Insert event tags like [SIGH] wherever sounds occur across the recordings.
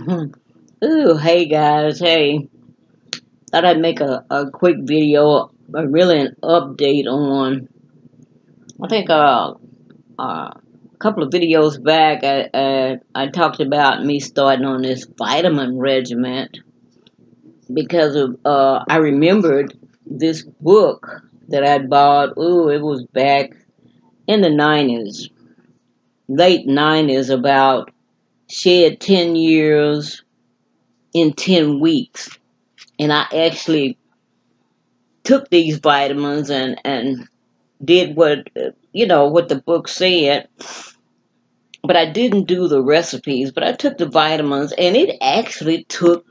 [LAUGHS] Ooh, hey guys, hey. Thought I'd make a, a quick video, a really an update on, I think uh, uh, a couple of videos back, I, I, I talked about me starting on this vitamin regiment because of, uh, I remembered this book that I bought, ooh, it was back in the 90s, late 90s, about shed 10 years in 10 weeks. And I actually took these vitamins and, and did what, you know, what the book said. But I didn't do the recipes, but I took the vitamins and it actually took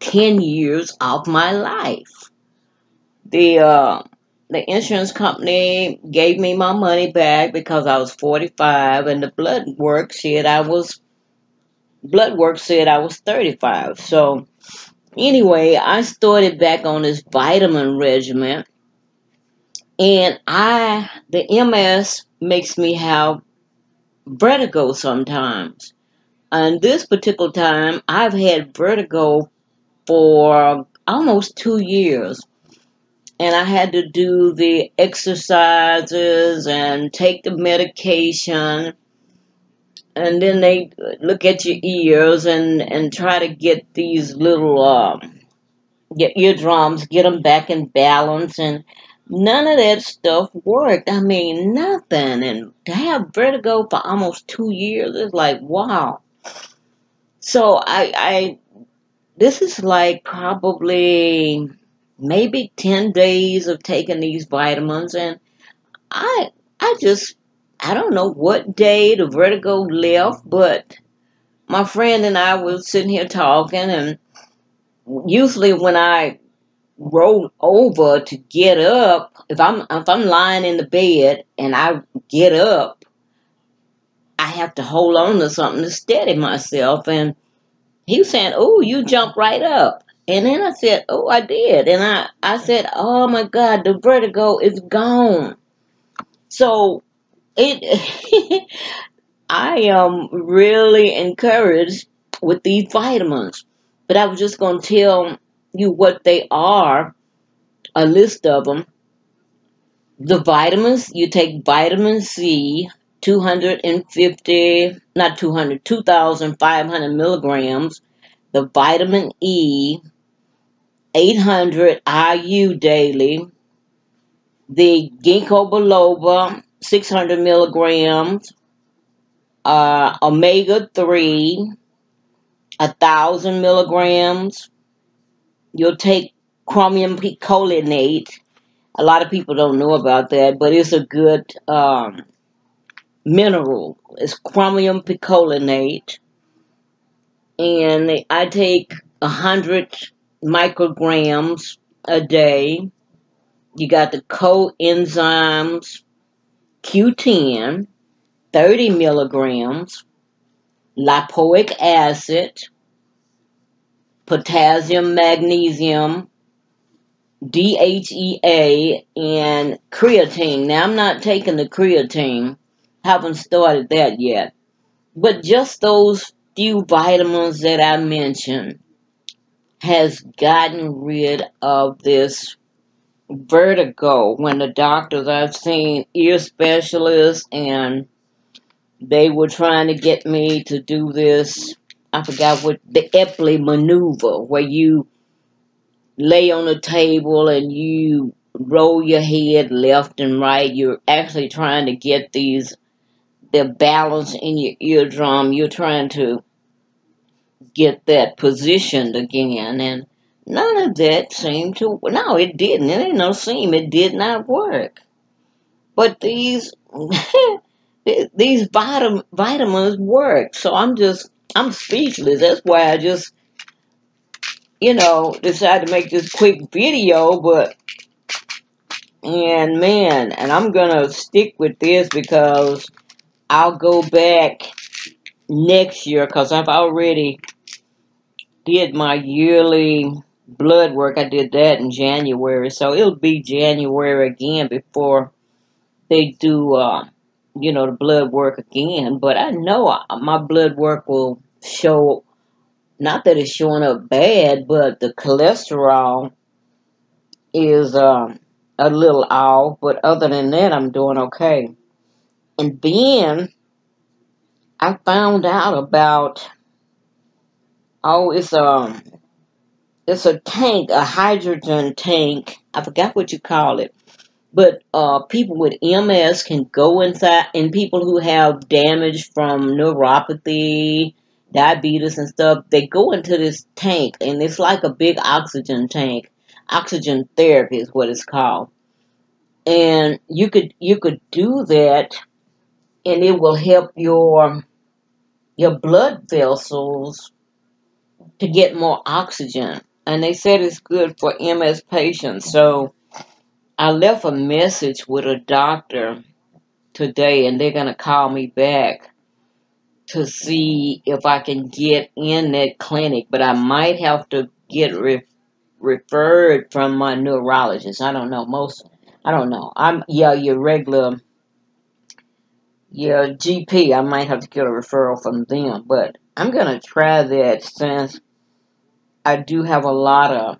10 years of my life. The, uh, the insurance company gave me my money back because I was 45 and the blood work said I was blood work said I was 35. So anyway, I started back on this vitamin regimen and I the MS makes me have vertigo sometimes. And this particular time I've had vertigo for almost 2 years. And I had to do the exercises and take the medication and then they look at your ears and and try to get these little um eardrums get them back in balance and none of that stuff worked. I mean nothing. And to have vertigo for almost two years is like wow. So i i this is like probably maybe 10 days of taking these vitamins and i i just I don't know what day the vertigo left, but my friend and I were sitting here talking, and usually when I roll over to get up, if I'm if I'm lying in the bed and I get up, I have to hold on to something to steady myself. And he was saying, "Oh, you jump right up." And then I said, "Oh, I did." And I I said, "Oh my God, the vertigo is gone." So it [LAUGHS] I am really encouraged with these vitamins. But I was just going to tell you what they are, a list of them. The vitamins, you take vitamin C, 250, not 200, 2,500 milligrams. The vitamin E, 800 IU daily. The ginkgo biloba, 600 milligrams, uh, omega 3, a thousand milligrams. You'll take chromium picolinate. A lot of people don't know about that, but it's a good um, mineral. It's chromium picolinate. And I take a hundred micrograms a day. You got the coenzymes Q10, 30 milligrams, lipoic acid, potassium, magnesium, DHEA, and creatine. Now, I'm not taking the creatine. Haven't started that yet. But just those few vitamins that I mentioned has gotten rid of this vertigo when the doctors I've seen ear specialists and they were trying to get me to do this I forgot what the Epley maneuver where you lay on a table and you roll your head left and right. You're actually trying to get these the balance in your eardrum. You're trying to get that positioned again. And None of that seemed to, no, it didn't. It ain't no seem, it did not work. But these, [LAUGHS] these vitam, vitamins work. So I'm just, I'm speechless. That's why I just, you know, decided to make this quick video, but, and man, and I'm gonna stick with this because I'll go back next year because I've already did my yearly blood work. I did that in January. So it'll be January again before they do, uh, you know, the blood work again. But I know my blood work will show not that it's showing up bad, but the cholesterol is um, a little off. But other than that, I'm doing okay. And then I found out about oh, it's um, it's a tank, a hydrogen tank. I forgot what you call it. But uh, people with MS can go inside, and people who have damage from neuropathy, diabetes, and stuff, they go into this tank, and it's like a big oxygen tank. Oxygen therapy is what it's called. And you could you could do that, and it will help your your blood vessels to get more oxygen. And they said it's good for MS patients. So I left a message with a doctor today, and they're going to call me back to see if I can get in that clinic. But I might have to get re- referred from my neurologist. I don't know. Most, I don't know. I'm, yeah, your regular, your GP, I might have to get a referral from them. But I'm going to try that since I do have a lot of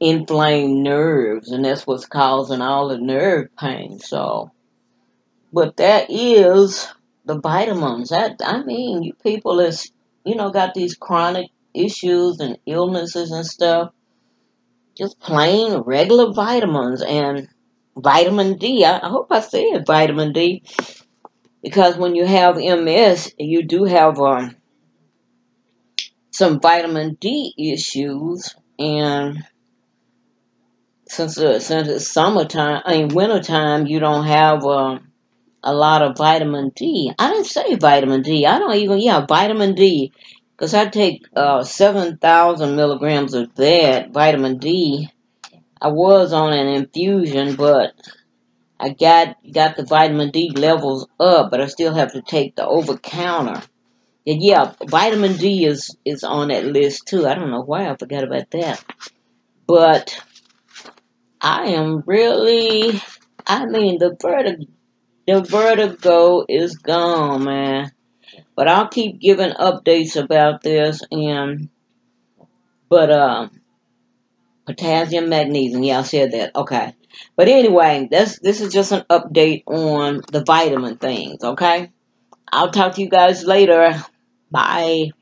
inflamed nerves, and that's what's causing all the nerve pain. So, but that is the vitamins. That I mean, you people is you know got these chronic issues and illnesses and stuff. Just plain regular vitamins and vitamin D. I, I hope I said vitamin D because when you have MS, you do have um, some vitamin D issues and since uh, since it's summertime, I mean wintertime, you don't have uh, a lot of vitamin D. I didn't say vitamin D. I don't even yeah vitamin D, because I take uh, seven thousand milligrams of that vitamin D. I was on an infusion, but I got got the vitamin D levels up, but I still have to take the over counter. Yeah, vitamin D is is on that list too. I don't know why I forgot about that, but I am really, I mean, the vertigo, the vertigo is gone, man. But I'll keep giving updates about this and, but, uh, potassium, magnesium, yeah, I said that, okay. But anyway, this, this is just an update on the vitamin things, okay? I'll talk to you guys later. Bye.